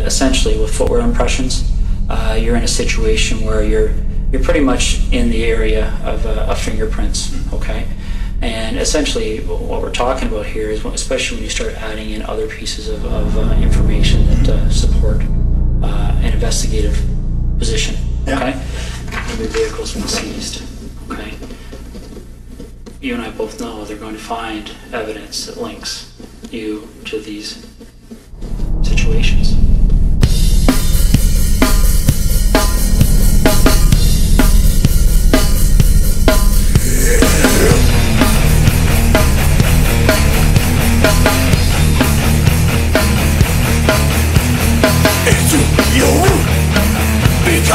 essentially with footwear impressions, uh, you're in a situation where you're you're pretty much in the area of, uh, of fingerprints. Okay, and essentially what we're talking about here is, when, especially when you start adding in other pieces of, of uh, information that uh, support uh, an investigative position. Yeah. Okay, the vehicle's been seized. Okay, you and I both know they're going to find evidence that links you to these situations.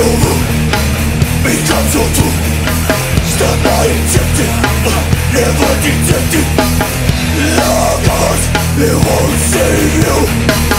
You look me down so too Stop my attempting Never detected. Love us, it won't save you